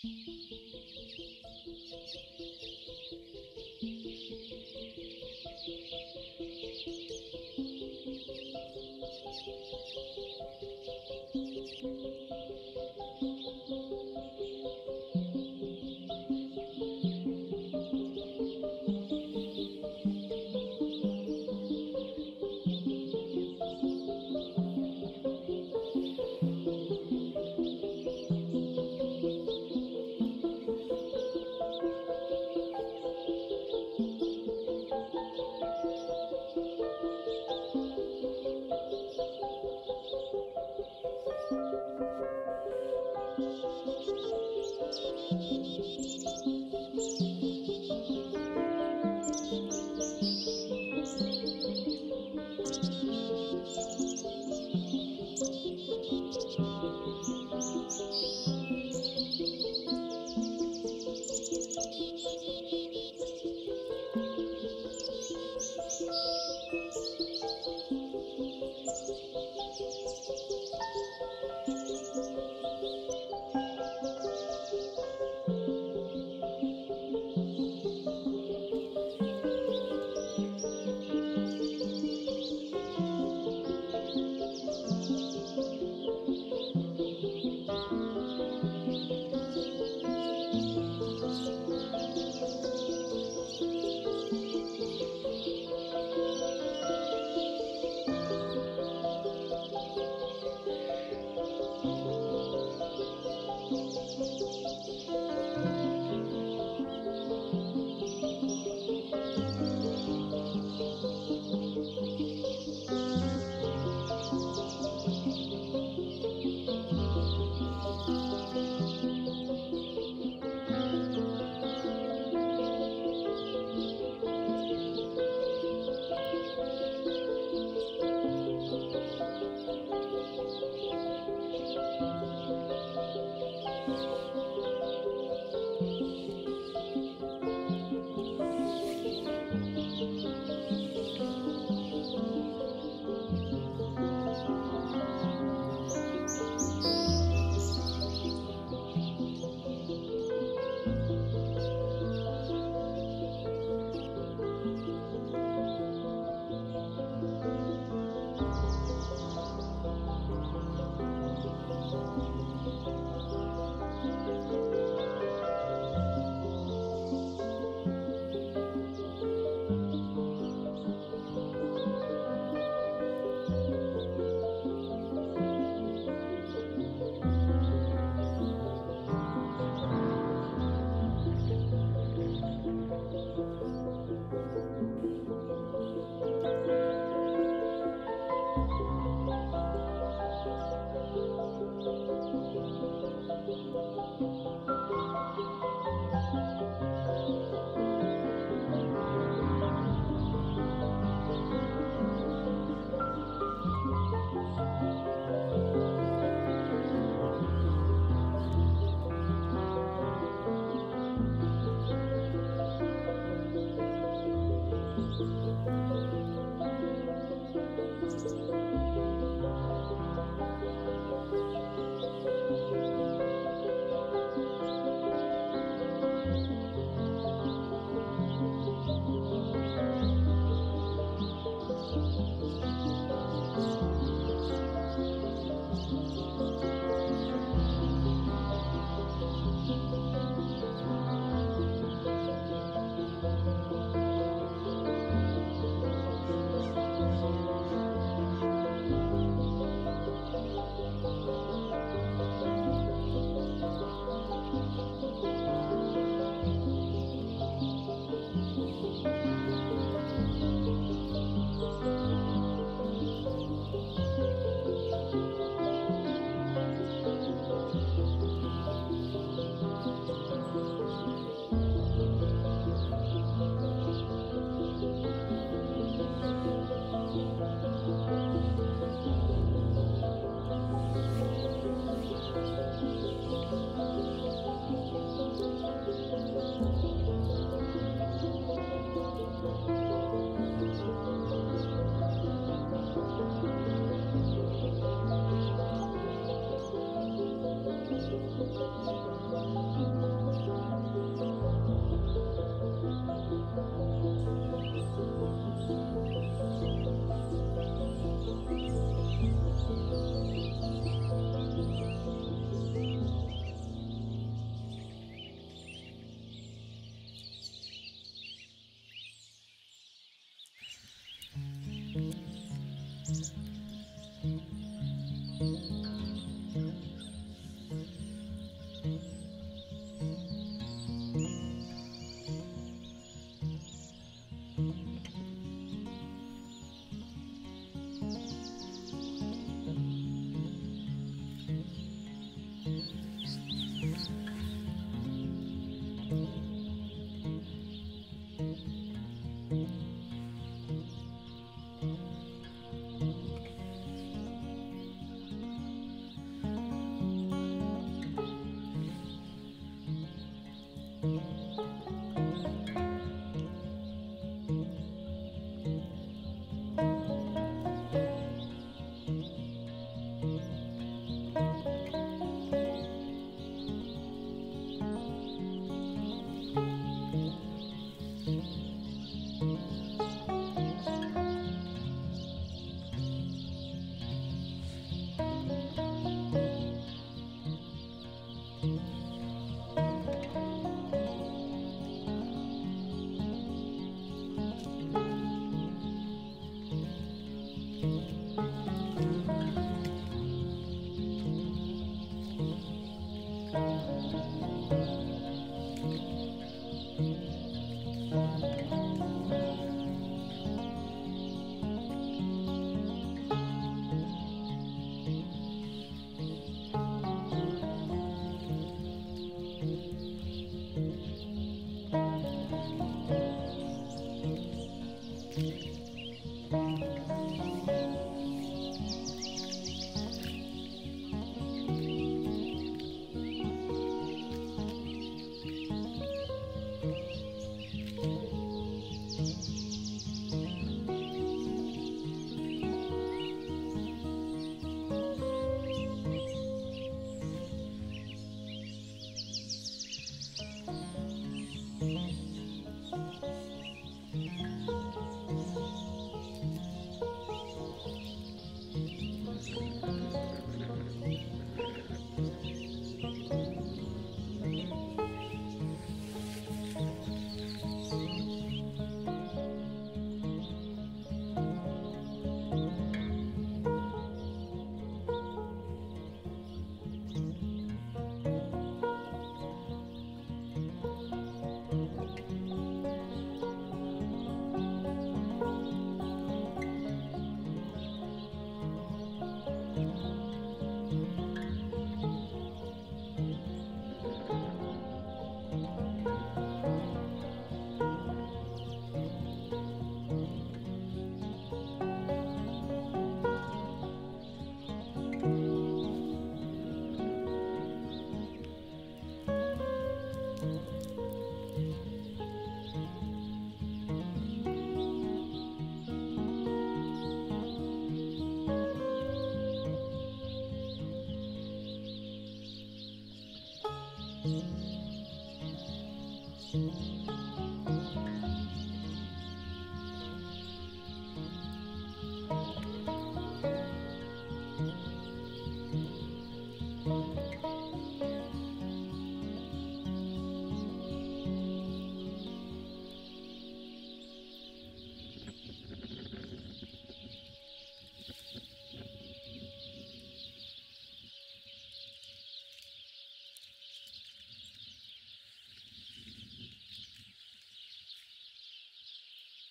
Thank you. Bye.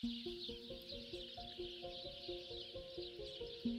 Thank you.